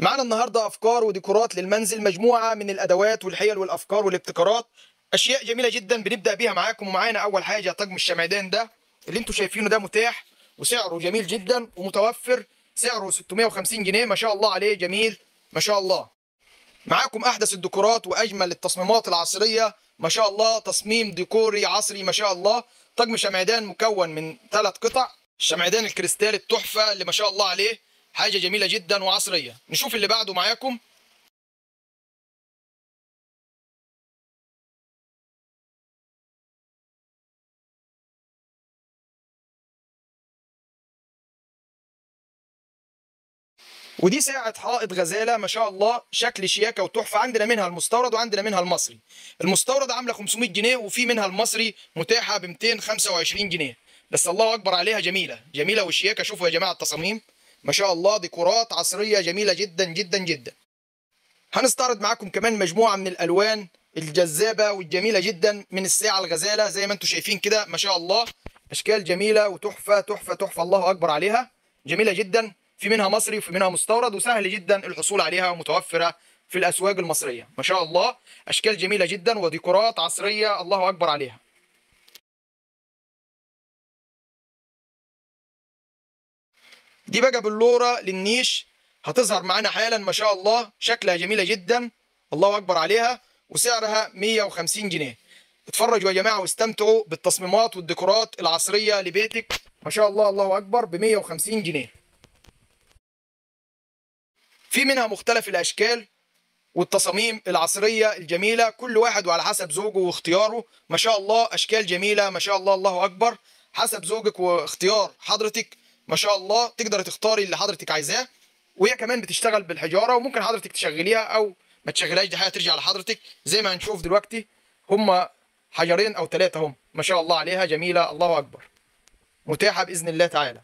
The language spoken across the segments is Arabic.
معانا النهارده أفكار وديكورات للمنزل مجموعة من الأدوات والحيل والأفكار والابتكارات. أشياء جميلة جدا بنبدأ بيها معاكم. ومعانا أول حاجة طقم الشمعدان ده اللي أنتم شايفينه ده متاح وسعره جميل جدا ومتوفر. سعره 650 جنيه ما شاء الله عليه جميل ما شاء الله. معاكم أحدث الديكورات وأجمل التصميمات العصرية ما شاء الله تصميم ديكوري عصري ما شاء الله. طقم شمعدان مكون من ثلاث قطع. الشمعدان الكريستال التحفة اللي ما شاء الله عليه. حاجة جميلة جدا وعصرية. نشوف اللي بعده معاكم. ودي ساعة حائط غزالة ما شاء الله شكل شياكة وتحفة. عندنا منها المستورد وعندنا منها المصري. المستورد عاملة 500 جنيه وفي منها المصري متاحة ب 225 جنيه. بس الله أكبر عليها جميلة جميلة وشياكة شوفوا يا جماعة التصاميم. ما شاء الله ديكورات عصرية جميلة جدا جدا جدا. هنستعرض معاكم كمان مجموعة من الألوان الجذابة والجميلة جدا من الساعة الغزالة. زي ما أنتم شايفين كده ما شاء الله أشكال جميلة وتحفة تحفة تحفة الله أكبر عليها. جميلة جدا في منها مصري وفي منها مستورد وسهل جدا الحصول عليها ومتوفرة في الأسواق المصرية. ما شاء الله أشكال جميلة جدا وديكورات عصرية الله أكبر عليها. دي بقى بلورة للنيش. هتظهر معانا حالا ما شاء الله. شكلها جميلة جدا. الله أكبر عليها. وسعرها 150 جنيه. اتفرجوا يا جماعة واستمتعوا بالتصميمات والديكورات العصرية لبيتك. ما شاء الله الله أكبر ب 150 جنيه. في منها مختلف الأشكال والتصاميم العصرية الجميلة. كل واحد وعلى حسب زوجه واختياره. ما شاء الله أشكال جميلة. ما شاء الله الله أكبر. حسب زوجك واختيار حضرتك. ما شاء الله تقدر تختاري اللي حضرتك عايزاه وهي كمان بتشتغل بالحجارة وممكن حضرتك تشغليها أو ما تشغلهاش دي حاجة ترجع لحضرتك. زي ما هنشوف دلوقتي هم حجرين أو ثلاثة هم. ما شاء الله عليها جميلة الله أكبر. متاحة بإذن الله تعالى.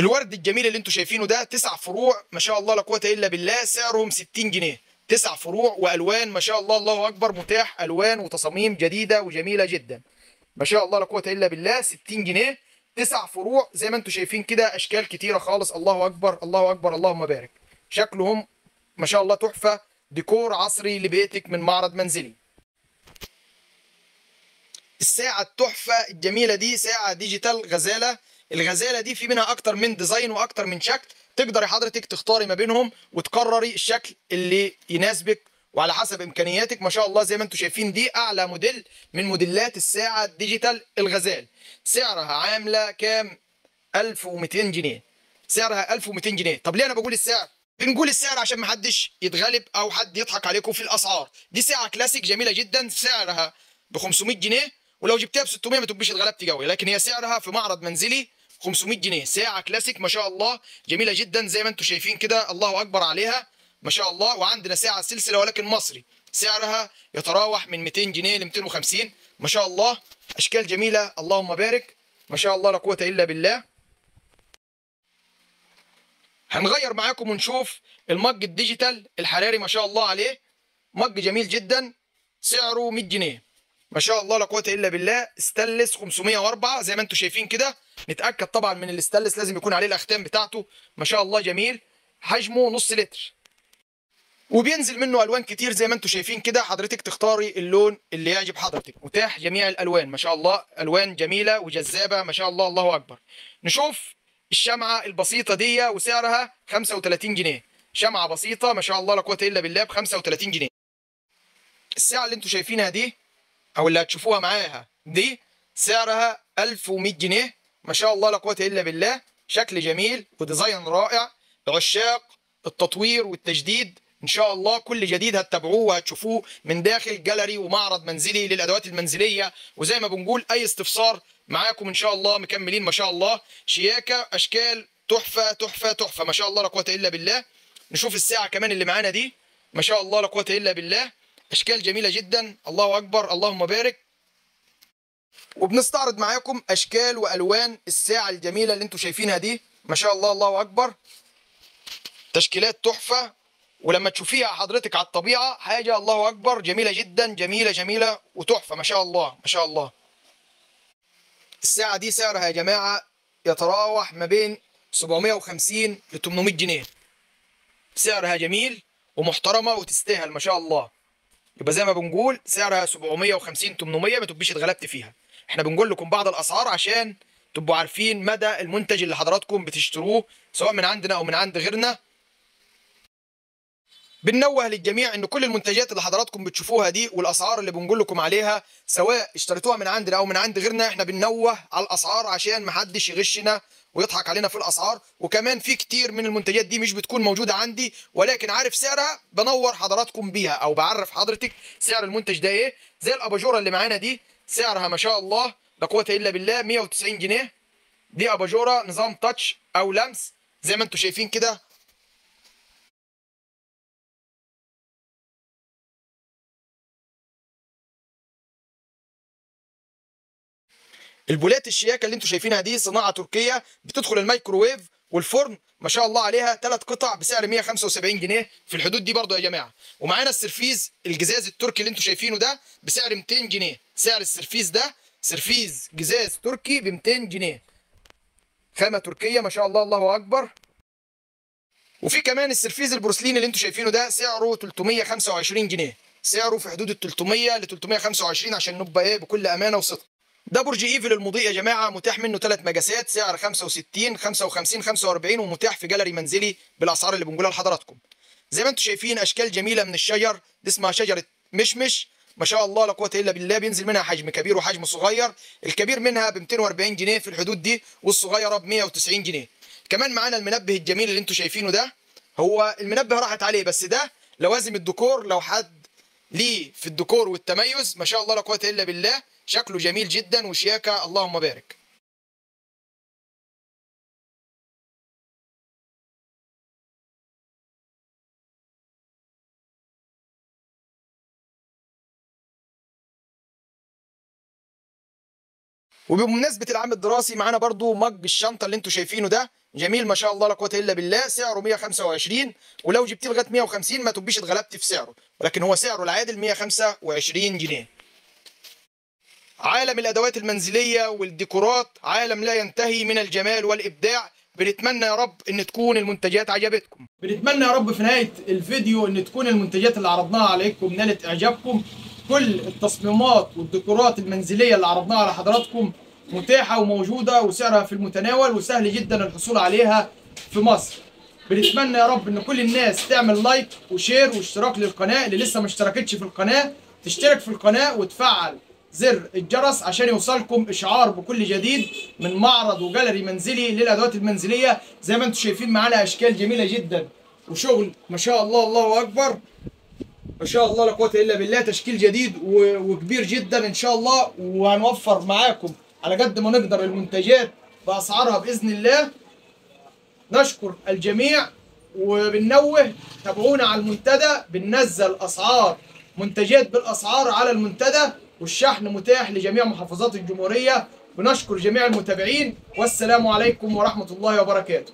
الورد الجميل اللي أنتم شايفينه ده تسع فروع ما شاء الله لا قوة إلا بالله سعرهم 60 جنيه. تسع فروع وألوان ما شاء الله الله أكبر متاح ألوان وتصاميم جديدة وجميلة جدا. ما شاء الله لا قوة إلا بالله. 60 جنيه تسع فروع زي ما أنتم شايفين كده أشكال كتيرة خالص. الله أكبر الله أكبر اللهم بارك. شكلهم ما شاء الله تحفة. ديكور عصري لبيتك من معرض منزلي. الساعة التحفة الجميلة دي ساعة digital غزالة. الغزالة دي في منها أكتر من design وأكتر من شكل. تقدري حضرتك تختاري ما بينهم وتقرري الشكل اللي يناسبك وعلى حسب إمكانياتك ما شاء الله زي ما أنتم شايفين دي أعلى موديل من موديلات الساعة ال digital الغزال. سعرها عاملة كام؟ 1200 جنيه. سعرها 1200 جنيه. طب ليه أنا بقول السعر؟ بنقول السعر عشان ما حدش يتغلب أو حد يضحك عليكم في الأسعار. دي ساعة كلاسيك جميلة جدا سعرها ب 500 جنيه. ولو جبتها ب 600 ما تبقيش اتغلبتي قوي. لكن هي سعرها في معرض منزلي 500 جنيه. ساعة كلاسيك ما شاء الله جميلة جدا زي ما أنتم شايفين كده. الله أكبر عليها. ما شاء الله وعندنا ساعة سلسلة ولكن مصري. سعرها يتراوح من 200 جنيه ل 250 ما شاء الله أشكال جميلة. اللهم بارك. ما شاء الله لا قوة إلا بالله. هنغير معاكم ونشوف ال mug ال digital الحراري ما شاء الله عليه. mug جميل جدا. سعره 100 جنيه. ما شاء الله لا قوة إلا بالله. استانلس 504 زي ما أنتم شايفين كده. نتأكد طبعا من الاستانلس لازم يكون عليه الأختام بتاعته. ما شاء الله جميل. حجمه نص لتر. وبينزل منه ألوان كتير زي ما أنتم شايفين كده. حضرتك تختاري اللون اللي يعجب حضرتك. متاح جميع الألوان. ما شاء الله. ألوان جميلة وجذابة. ما شاء الله. الله أكبر. نشوف الشمعة البسيطة دي وسعرها 35 جنيه. شمعة بسيطة. ما شاء الله لا قوة إلا بالله ب 35 جنيه. الساعة اللي أنتم شايفينها دي أو اللي هتشوفوها معاها دي سعرها 1100 جنيه. ما شاء الله لا قوة إلا بالله. شكل جميل. وديزاين رائع. لعشاق التطوير والتجديد إن شاء الله كل جديد هتتابعوه وهتشوفوه من داخل جاليري ومعرض منزلي للأدوات المنزلية. وزي ما بنقول أي استفسار معاكم إن شاء الله مكملين ما شاء الله. شياكة أشكال تحفة تحفة تحفة. ما شاء الله لا قوة إلا بالله. نشوف الساعة كمان اللي معانا دي. ما شاء الله لا قوة إلا بالله. أشكال جميلة جدا. الله أكبر. اللهم بارك. وبنستعرض معاكم أشكال وألوان الساعة الجميلة اللي أنتم شايفينها دي. ما شاء الله الله أكبر. تشكيلات تحفة. ولما تشوفيها حضرتك على الطبيعة حاجة الله أكبر جميلة جدا جميلة جميلة وتحفة ما شاء الله ما شاء الله. الساعة دي سعرها يا جماعة يتراوح ما بين 750 ل 800 جنيه. سعرها جميل ومحترمة وتستاهل ما شاء الله. يبقى زي ما بنقول سعرها 750 800 ما تبقيش اتغلبت فيها. إحنا بنقول لكم بعض الأسعار عشان تبقوا عارفين مدى المنتج اللي حضراتكم بتشتروه سواء من عندنا أو من عند غيرنا. بننوه للجميع إن كل المنتجات اللي حضراتكم بتشوفوها دي والأسعار اللي بنقول لكم عليها سواء اشتريتوها من عندنا أو من عند غيرنا إحنا بننوه على الأسعار عشان محدش يغشنا ويضحك علينا في الأسعار. وكمان في كتير من المنتجات دي مش بتكون موجودة عندي ولكن عارف سعرها؟ بنور حضراتكم بيها أو بعرف حضرتك سعر المنتج ده إيه. زي الأباجورة اللي معانا دي سعرها ما شاء الله لا قوة إلا بالله 190 جنيه. دي أباجورة نظام تاتش أو لمس زي ما أنتم شايفين كده البولات الشياكة اللي أنتم شايفينها دي صناعة تركية بتدخل الميكروويف والفرن ما شاء الله عليها ثلاث قطع بسعر 175 جنيه في الحدود دي برضو يا جماعة. ومعانا السرفيز الجزاز التركي اللي أنتم شايفينه ده بسعر 200 جنيه. سعر السرفيز ده سرفيز جزاز تركي ب 200 جنيه. خامة تركية ما شاء الله الله أكبر. وفي كمان السرفيز البروسلين اللي أنتم شايفينه ده سعره 325 جنيه. سعره في حدود ال 300 ل 325 عشان نبقى إيه بكل أمانة وصدق. ده برج إيفل المضيء يا جماعة متاح منه ثلاث مقاسات سعر 65 55 45 ومتاح في جاليري منزلي بالأسعار اللي بنقولها لحضراتكم. زي ما أنتم شايفين أشكال جميلة من الشجر دي اسمها شجرة مشمش ما شاء الله لا قوة إلا بالله بينزل منها حجم كبير وحجم صغير الكبير منها ب 240 جنيه في الحدود دي والصغيرة ب 190 جنيه. كمان معانا المنبه الجميل اللي أنتم شايفينه ده هو المنبه راحت عليه بس ده لوازم الديكور لو حد ليه في الديكور والتميز ما شاء الله لا قوة إلا بالله شكله جميل جدا وشياكة اللهم بارك. وبمناسبة العام الدراسي معانا برضو مج الشنطة اللي أنتم شايفينه ده. جميل ما شاء الله لا قوة إلا بالله سعره 125 ولو جبتيه لغاية 150 ما تبقيش اتغلبتي في سعره ولكن هو سعره العادل 125 جنيه. عالم الأدوات المنزلية والديكورات عالم لا ينتهي من الجمال والإبداع. بنتمنى يا رب إن تكون المنتجات عجبتكم. بنتمنى يا رب في نهاية الفيديو إن تكون المنتجات اللي عرضناها عليكم نالت إعجابكم. كل التصميمات والديكورات المنزلية اللي عرضناها على حضراتكم متاحة وموجودة وسعرها في المتناول وسهل جدا الحصول عليها في مصر. بنتمنى يا رب إن كل الناس تعمل like و share واشتراك للقناة اللي لسه ما اشتركتش في القناة. تشترك في القناة وتفعل زر الجرس عشان يوصلكم إشعار بكل جديد من معرض وجاليري منزلي للأدوات المنزلية. زي ما أنتم شايفين معانا أشكال جميلة جدا وشغل ما شاء الله الله أكبر. ما شاء الله لا قوة إلا بالله تشكيل جديد وكبير جدا إن شاء الله وهنوفر معاكم. على قد ما نقدر المنتجات بأسعارها بإذن الله. نشكر الجميع وبننوه. تابعونا على المنتدى بننزل أسعار منتجات بالأسعار على المنتدى. والشحن متاح لجميع محافظات الجمهورية. بنشكر جميع المتابعين. والسلام عليكم ورحمة الله وبركاته.